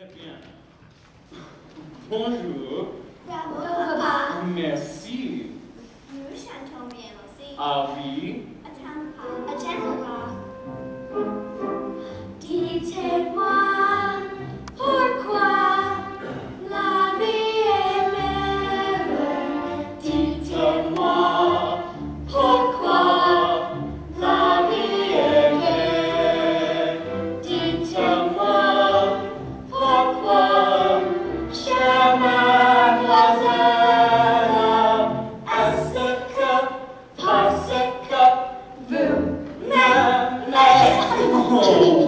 Très bien. Bonjour. Bravo, papa. Merci. Nous chantons bien aussi. Ah oui. Senhor.